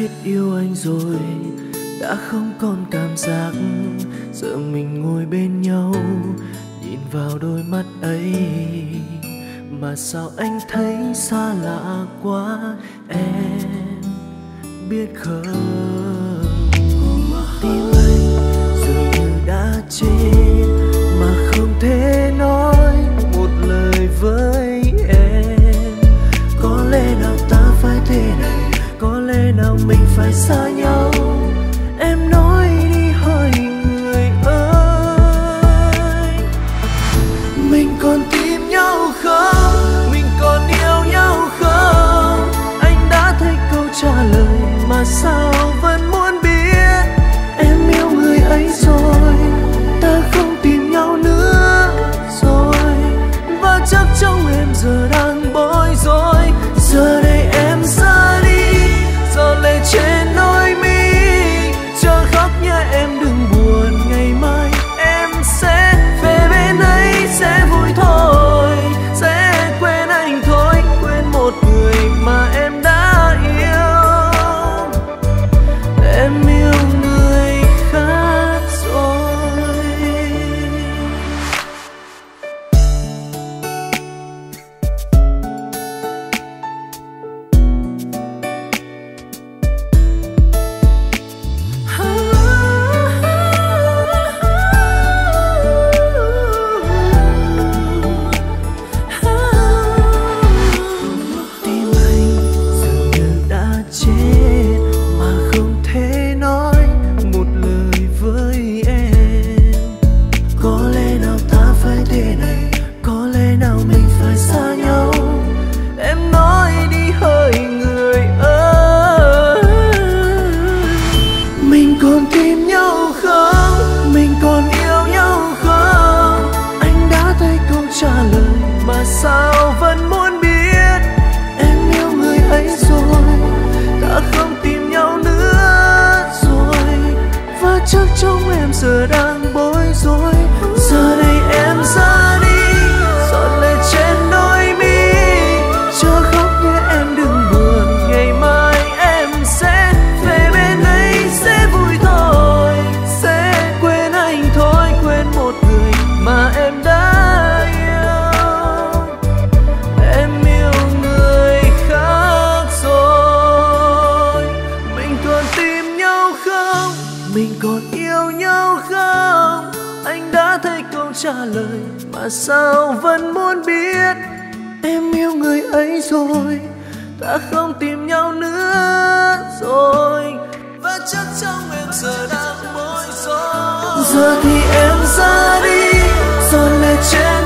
thiết yêu anh rồi, đã không còn cảm giác. Giờ mình ngồi bên nhau, nhìn vào đôi mắt ấy. Mà sao anh thấy xa lạ quá, em biết không? Xa nhau. Em nói đi hỡi người ơi. Mình còn tìm nhau không? Mình còn yêu nhau không? Anh đã thấy câu trả lời mà sao vẫn muốn biết? Em yêu người ấy rồi, ta không tìm nhau nữa rồi. Và chắc trong em giờ đang em yêu mình còn tìm nhau không? Mình còn yêu nhau không? Anh đã thấy câu trả lời mà sao vẫn muốn biết? Em yêu người ấy rồi, đã không tìm nhau nữa rồi. Và chắc trong em giờ đang mình còn yêu nhau không? Anh đã thấy câu trả lời mà sao vẫn muốn biết? Em yêu người ấy rồi ta không tìm nhau nữa rồi. Và chắc trong em giờ đang bối rối giờ thì em ra đi rồi lại trên